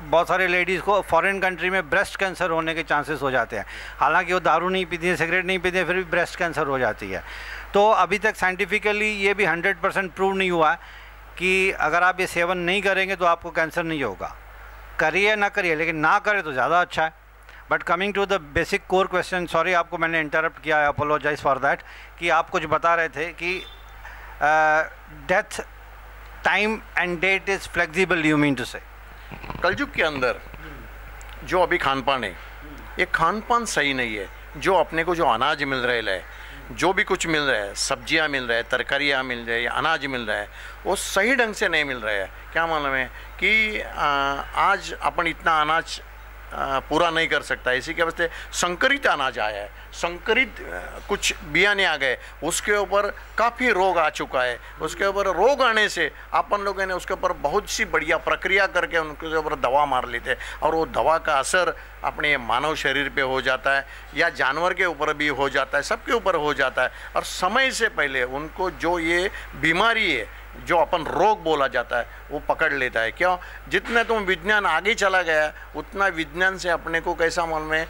बहुत सारे लेडीज़ को फॉरेन कंट्री में ब्रेस्ट कैंसर होने के चांसेस हो जाते हैं। हालाँकि वो दारू नहीं पीती हैं सिगरेट नहीं पीती हैं, फिर भी ब्रेस्ट कैंसर हो जाती है। तो अभी तक साइंटिफिकली ये भी हंड्रेड परसेंट प्रूव नहीं हुआ कि अगर आप ये सेवन नहीं करेंगे तो आपको कैंसर नहीं होगा। करिए ना करिए, लेकिन ना करें तो ज़्यादा अच्छा है। But coming to the basic core question sorry आपको मैंने इंटरप्ट किया है अपोलोजाइज फॉर दैट कि आप कुछ बता रहे थे कि death time and date is flexible you mean to से कलयुग के अंदर जो अभी खान पान है, ये खान पान सही नहीं है। जो अपने को जो अनाज मिल रहे है जो भी कुछ मिल रहा है, सब्ज़ियाँ मिल रहा है, तरकारियाँ मिल रही है, अनाज मिल रहा है, वो सही ढंग से नहीं मिल रहा है। क्या मालूम है कि आज अपन इतना अनाज पूरा नहीं कर सकता। इसी के वास्ते संकरित अनाज आया है। संकरित कुछ बियाने आ गए। उसके ऊपर काफ़ी रोग आ चुका है। उसके ऊपर रोग आने से अपन लोगों ने उसके ऊपर बहुत सी बढ़िया प्रक्रिया करके उनके ऊपर दवा मार लेते और वो दवा का असर अपने मानव शरीर पे हो जाता है या जानवर के ऊपर भी हो जाता है, सबके ऊपर हो जाता है। और समय से पहले उनको जो ये बीमारी है जो अपन रोग बोला जाता है, वो पकड़ लेता है। क्यों? जितना तुम विज्ञान आगे चला गया, उतना विज्ञान से अपने को कैसा मालूम है?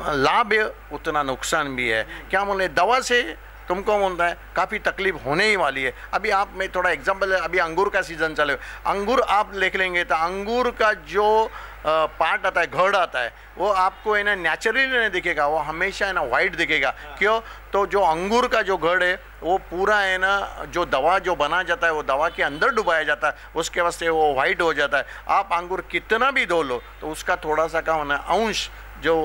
लाभ उतना नुकसान भी है। क्या मालूम दवा से तुमको बोलता है काफ़ी तकलीफ़ होने ही वाली है। अभी आप मैं थोड़ा एग्जांपल अभी अंगूर का सीज़न चले अंगूर आप लिख लेंगे तो अंगूर का जो पार्ट आता है घड़ आता है वो आपको है ना नेचुरली नहीं दिखेगा वो हमेशा है ना वाइट दिखेगा। क्यों? तो जो अंगूर का जो घड़ है वो पूरा है ना जो दवा जो बना जाता है वो दवा के अंदर डुबाया जाता है उसके वास्ते वो वाइट हो जाता है। आप अंगूर कितना भी धो लो तो उसका थोड़ा सा क्या होना अंश जो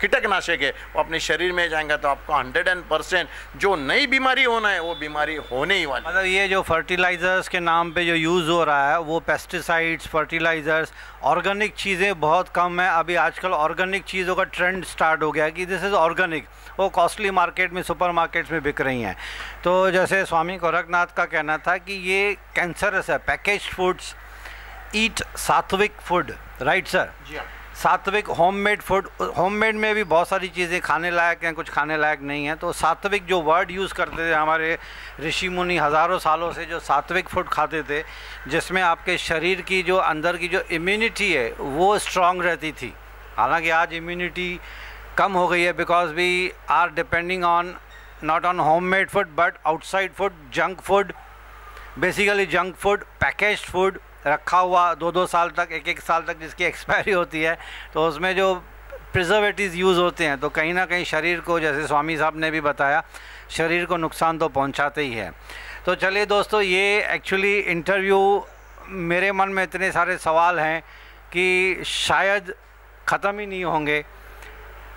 कीटकनाशक है वो अपने शरीर में जाएँगे तो आपको हंड्रेड एंड परसेंट जो नई बीमारी होना है वो बीमारी होने ही वाली मतलब ये जो फर्टिलाइज़र्स के नाम पे जो यूज़ हो रहा है वो पेस्टिसाइड्स फर्टिलाइज़र्स ऑर्गेनिक चीज़ें बहुत कम है। अभी आजकल ऑर्गेनिक चीज़ों का ट्रेंड स्टार्ट हो गया है कि दिस इज़ ऑर्गेनिक वो कॉस्टली मार्केट में सुपर मार्केट्स में बिक रही हैं। तो जैसे स्वामी गोरखनाथ का कहना था कि ये कैंसरस है पैकेज फूड्स ईट सात्विक फ़ूड राइट सर जी हाँ। सात्विक होममेड फ़ूड होममेड में भी बहुत सारी चीज़ें खाने लायक हैं, कुछ खाने लायक नहीं हैं। तो सात्विक जो वर्ड यूज़ करते थे हमारे ऋषि मुनि हज़ारों सालों से जो सात्विक फ़ूड खाते थे, जिसमें आपके शरीर की जो, अंदर की जो इम्यूनिटी है, वो स्ट्रांग रहती थी। हालाँकि आज इम्यूनिटी कम हो गई है because we are depending on not on home made food but outside food junk food basically junk food package food रखा हुआ दो दो साल तक एक एक साल तक जिसकी एक्सपायरी होती है तो उसमें जो प्रिजर्वेटिव यूज़ होते हैं तो कहीं ना कहीं शरीर को, जैसे स्वामी साहब ने भी बताया, शरीर को नुकसान तो पहुंचाते ही है। तो चलिए दोस्तों, ये एक्चुअली इंटरव्यू मेरे मन में इतने सारे सवाल हैं कि शायद ख़त्म ही नहीं होंगे।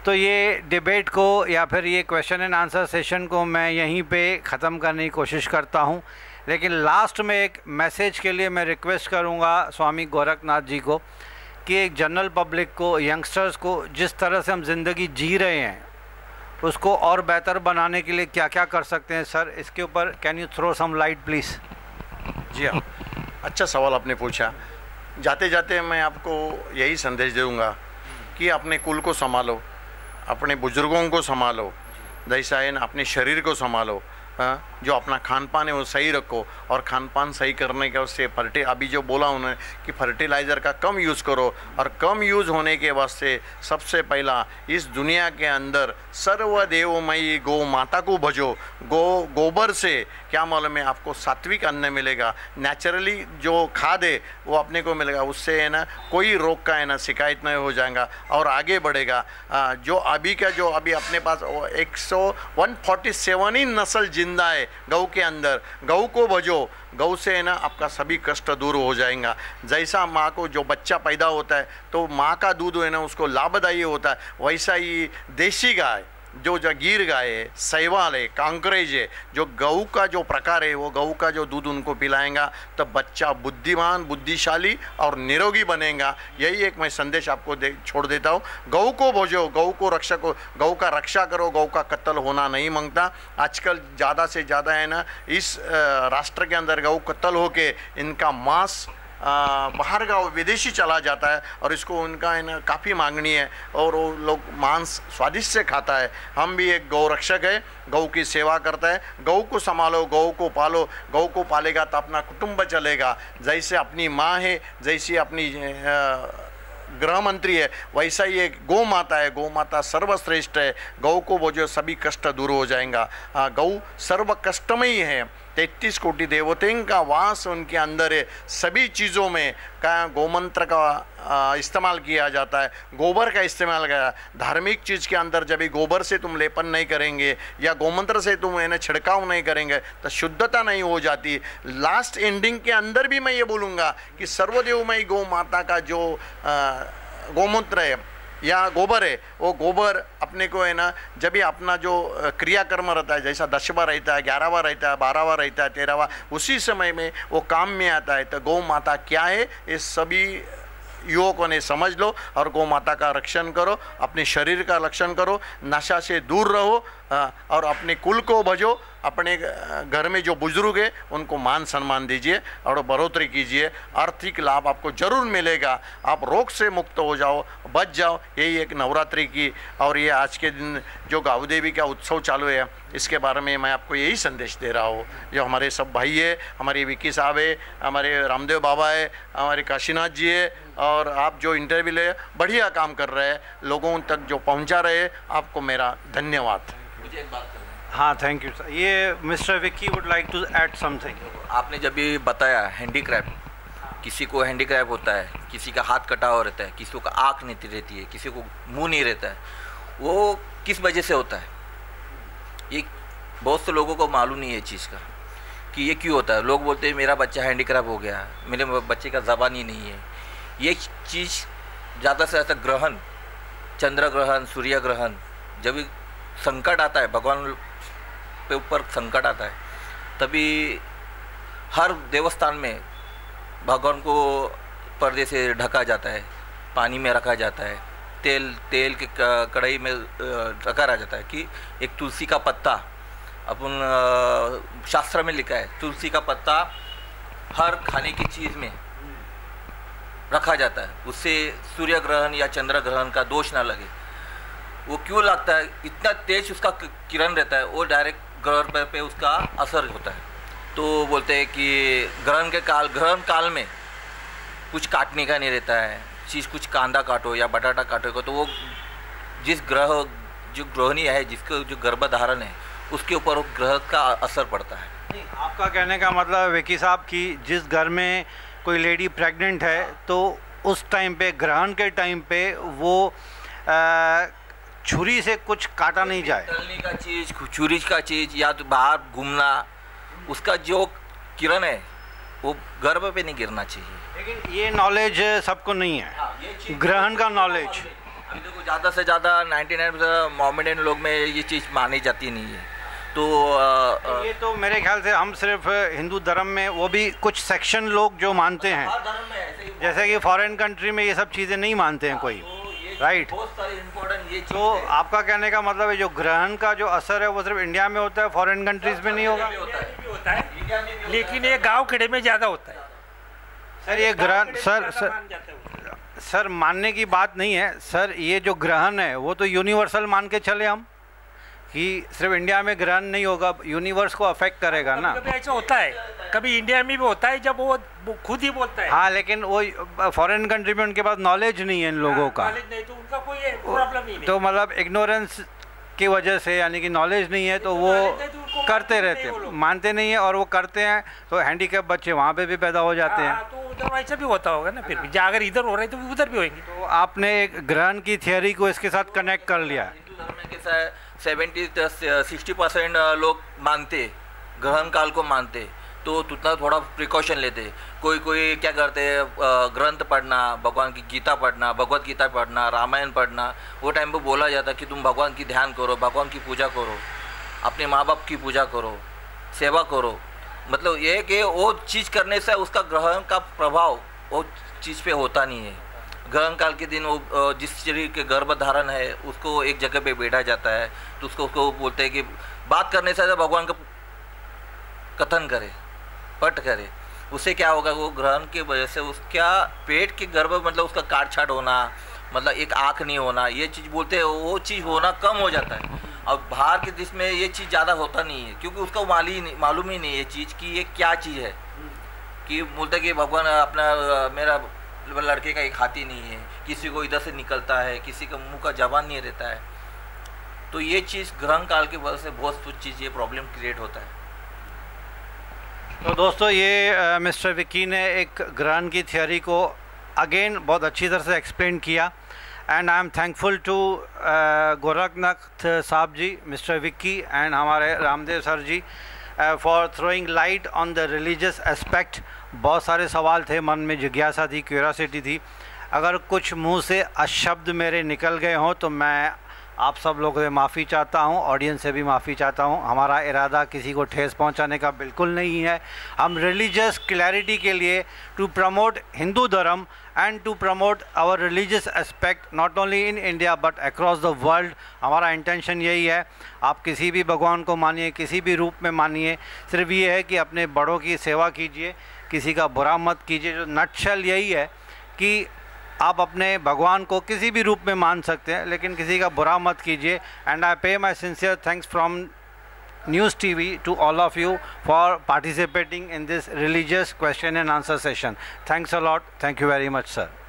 तो ये डिबेट को या फिर ये क्वेश्चन एंड आंसर सेशन को मैं यहीं पे ख़त्म करने की कोशिश करता हूँ। लेकिन लास्ट में एक मैसेज के लिए मैं रिक्वेस्ट करूँगा स्वामी गोरखनाथ जी को कि एक जनरल पब्लिक को यंगस्टर्स को जिस तरह से हम ज़िंदगी जी रहे हैं, उसको और बेहतर बनाने के लिए क्या क्या कर सकते हैं? सर, इसके ऊपर can you throw some light please जी हाँ। अच्छा सवाल आपने पूछा। जाते जाते मैं आपको यही संदेश दूँगा कि अपने कुल को संभालो। अपने बुज़ुर्गों को संभालो है अपने शरीर को संभालो। हाँ, जो अपना खान पान है वो सही रखो और खान पान सही करने के उससे फर्टि अभी जो बोला उन्होंने कि फर्टिलाइज़र का कम यूज़ करो और कम यूज़ होने के वास्ते सबसे पहला इस दुनिया के अंदर सर्वदेवमयी गौ माता को भजो। गो गोबर से क्या मालूम है आपको सात्विक अन्न मिलेगा। नेचुरली जो खाद है वो अपने को मिलेगा। उससे है ना कोई रोग का है ना शिकायत नहीं हो जाएगा और आगे बढ़ेगा। जो अभी का जो अभी अपने पास एक सौ वन फोर्टी सेवन ही नस्ल ज़िंदा है गऊ के अंदर। गऊ को भजो। गौ से है ना, आपका सभी कष्ट दूर हो जाएगा। जैसा माँ को जो बच्चा पैदा होता है तो माँ का दूध है ना, उसको लाभदायी होता है। वैसा ही देसी गाय। जो गिर गाय है सैवाल है कांकरेज है जो गऊ का जो प्रकार है, वो गऊ का जो दूध उनको पिलाएँगा तो बच्चा बुद्धिमान, बुद्धिशाली और निरोगी बनेगा। यही एक मैं संदेश आपको दे, छोड़ देता हूँ। गऊ को भोजो, गऊ को रक्षा को, गऊ का रक्षा करो, गऊ का कत्ल होना नहीं माँगता। आजकल ज़्यादा से ज़्यादा है ना, इस राष्ट्र के अंदर गऊ कत्ल होके इनका मांस बाहर का विदेशी चला जाता है और इसको उनका है ना काफ़ी मांगनी है और वो लोग मांस स्वादिष्ट से खाता है। हम भी एक गौ रक्षक है, गौ की सेवा करता है। गौ को संभालो, गौ को पालो, गौ को पालेगा तो अपना कुटुंब चलेगा। जैसे अपनी माँ है, जैसी अपनी गृह मंत्री है, वैसा ही एक गौ माता है। गौ माता सर्वश्रेष्ठ है। गौ को वो जो सभी कष्ट दूर हो जाएगा। गौ सर्व कष्टमयी है। तैतीस कोटि देवतें का वास उनके अंदर है सभी चीज़ों में का गोमंत्र का इस्तेमाल किया जाता है। गोबर का इस्तेमाल किया धार्मिक चीज़ के अंदर जब गोबर से तुम लेपन नहीं करेंगे या गोमंत्र से तुम इन्हें छिड़काव नहीं करेंगे तो शुद्धता नहीं हो जाती। लास्ट एंडिंग के अंदर भी मैं ये बोलूँगा कि सर्वदेवमयी गौ माता का जो गोमूत्र है या गोबर है, वो गोबर अपने को है ना, जब भी अपना जो क्रियाकर्म रहता है, जैसा दसवा रहता है, ग्यारहवा रहता है, बारहवा रहता है, तेरहवा, उसी समय में वो काम में आता है। तो गौ माता क्या है, ये सभी युवकों ने समझ लो और गौ माता का रक्षण करो, अपने शरीर का रक्षण करो, नशा से दूर रहो और अपने कुल को भजो, अपने घर में जो बुज़ुर्ग है, उनको मान सम्मान दीजिए और बढ़ोतरी कीजिए। आर्थिक लाभ आपको ज़रूर मिलेगा। आप रोग से मुक्त हो जाओ, बच जाओ। यही एक नवरात्रि की और ये आज के दिन जो गाँव देवी का उत्सव चालू है, इसके बारे में मैं आपको यही संदेश दे रहा हूँ। जो हमारे सब भाई है, हमारे विक्की साहब है, हमारे रामदेव बाबा है, हमारे काशीनाथ जी है और आप जो इंटरव्यू ले, बढ़िया काम कर रहे हैं, लोगों तक जो पहुँचा रहे आपको मेरा धन्यवाद। मुझे एक बात हाँ। थैंक यू सर ये mister Vicky would like to add something आपने जब भी बताया हैंडीक्राफ्ट किसी को हैंडीक्राफ्ट होता है किसी का हाथ कटा हुआ रहता है किसी को आँख नहीं रहती है किसी को मुँह नहीं रहता है वो किस वजह से होता है? ये बहुत से लोगों को मालूम नहीं है चीज़ का कि ये क्यों होता है? लोग बोलते हैं मेरा बच्चा हैंडीक्राफ्ट हो गया मेरे बच्चे का जबान ही नहीं है। ये चीज़ ज़्यादा से ज़्यादा ग्रहण चंद्र ग्रहण सूर्य ग्रहण जब संकट आता है, भगवान पे ऊपर संकट आता है। तभी हर देवस्थान में भगवान को पर्दे से ढका जाता है, पानी में रखा जाता है, तेल तेल के कढ़ाई में रखा रह जाता है कि एक तुलसी का पत्ता, अपन शास्त्र में लिखा है, तुलसी का पत्ता हर खाने की चीज़ में रखा जाता है। उससे सूर्य ग्रहण या चंद्र ग्रहण का दोष ना लगे। वो क्यों लगता है? इतना तेज उसका किरण रहता है वो डायरेक्ट ग्रहण पे, पे उसका असर होता है। तो बोलते हैं कि ग्रहण के काल ग्रहण काल में कुछ काटने का नहीं रहता है। चीज़ कुछ कांदा काटो या बटाटा काटो तो वो जिस ग्रह जो ग्रहणी है जिसका जो गर्भधारण है उसके ऊपर ग्रह का असर पड़ता है। आपका कहने का मतलब विकी साहब कि जिस घर में कोई लेडी प्रेग्नेंट है तो उस टाइम पे ग्रहण के टाइम पे वो आ, छुरी से कुछ काटा नहीं जाए। तलने का चीज़ छुरी का चीज़ या तो बाहर घूमना उसका जो किरण है वो गर्भ पे नहीं गिरना चाहिए। लेकिन ये नॉलेज सबको नहीं है। हाँ, ग्रहण का नॉलेज अभी देखो ज़्यादा से ज़्यादा नाइन्टी नाइन मोमेडियन लोग में ये चीज़ मानी जाती नहीं है। तो आ, ये तो मेरे ख्याल से हम सिर्फ़ हिंदू धर्म में वो भी कुछ सेक्शन लोग जो मानते हैं। जैसे कि फॉरेन कंट्री में ये सब चीज़ें नहीं मानते हैं हाँ, सारी तो राइट तो आपका कहने का मतलब है जो ग्रहण का जो असर है वो सिर्फ़ इंडिया में होता है फॉरेन कंट्रीज़ में नहीं होगा? होता है। लेकिन ये गाँव खेड़े में ज़्यादा होता है। सर ये ग्रहण सर सर सर मानने की बात नहीं है। सर ये जो ग्रहण है वो तो यूनिवर्सल मान के चले हम। कि सिर्फ़ इंडिया में ग्रहण नहीं होगा यूनिवर्स को अफेक्ट करेगा ना। कभी ऐसा होता है। कभी इंडिया में भी होता है जब वो, वो खुद ही बोलता है। हाँ लेकिन वो फॉरेन कंट्री में उनके पास नॉलेज नहीं है इन लोगों हाँ, का नहीं तो उनका कोई प्रॉब्लम नहीं। तो मतलब इग्नोरेंस की वजह से यानी कि नॉलेज नहीं है तो, तो वो तो करते रहते हैं। मानते नहीं है और वो करते हैं तो हैंडीकैप बच्चे वहाँ पे भी पैदा हो जाते हैं। हाँ, तो उधर वैसा भी होता होगा ना फिर भी। अगर इधर हो रहे तो उधर भी होंगे। तो आपने एक ग्रहण की थियोरी को इसके साथ कनेक्ट कर लिया। सेवेंटी सिक्सटी परसेंट लोग मानते, ग्रहण काल को मानते तो उतना थोड़ा प्रिकॉशन लेते. कोई कोई क्या करते ग्रंथ पढ़ना, भगवान की गीता पढ़ना, भगवत गीता पढ़ना, रामायण पढ़ना, वो टाइम पे बोला जाता कि तुम भगवान की ध्यान करो, भगवान की पूजा करो, अपने माँ बाप की पूजा करो, सेवा करो. मतलब ये कि वो चीज़ करने से उसका ग्रहण का प्रभाव वो चीज़ पे होता नहीं है. ग्रहण काल के दिन वो जिस शरीर के गर्भ धारण है, उसको एक जगह पे बैठा जाता है तो उसको उसको बोलते हैं कि बात करने से ज़्यादा भगवान का कथन करे, पट करे। उससे क्या होगा, वो ग्रहण की वजह से उसका पेट के गर्भ मतलब उसका काट छाट होना मतलब एक आँख नहीं होना, ये चीज़ बोलते हैं, वो चीज़ होना कम हो जाता है। अब बाहर के देश में ये चीज़ ज़्यादा होता नहीं है, क्योंकि उसको माली, मालूम ही नहीं ये चीज़ कि ये क्या चीज़ है। कि बोलते कि भगवान अपना, मेरा लड़के का एक हाथी नहीं है किसी को इधर से निकलता है किसी का मुँह का जवान नहीं रहता है। तो ये चीज़ ग्रहण काल की वजह से बहुत कुछ चीज़ ये प्रॉब्लम क्रिएट होता है। तो दोस्तों ये आ, मिस्टर विक्की ने एक ग्रहण की थियोरी को अगेन बहुत अच्छी तरह से एक्सप्लेन किया। And I am thankful to Gorakhnath साहब जी मिस्टर विक्की एंड हमारे Ramdev sir ji for throwing light on the religious aspect बहुत सारे सवाल थे, मन में जिज्ञासा थी क्यूरासिटी थी। अगर कुछ मुँह से अशब्द मेरे निकल गए हों तो मैं आप सब लोगों से माफ़ी चाहता हूँ ऑडियंस से भी माफ़ी चाहता हूँ। हमारा इरादा किसी को ठेस पहुँचाने का बिल्कुल नहीं है। हम रिलीजियस क्लैरिटी के लिए टू प्रमोट हिंदू धर्म and to promote our religious aspect not only in India but across the world हमारा इंटेंशन यही है। आप किसी भी भगवान को मानिए, किसी भी रूप में मानिए। सिर्फ़ ये है कि अपने बड़ों की सेवा कीजिए, किसी का बुरा मत कीजिए। जो नटशल यही है कि आप अपने भगवान को किसी भी रूप में मान सकते हैं, लेकिन किसी का बुरा मत कीजिए। And I pay my sincere thanks from news T V to all of you for participating in this religious question and answer session thanks a lot thank you very much sir